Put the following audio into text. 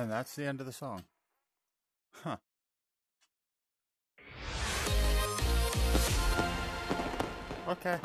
And that's the end of the song. Huh. Okay.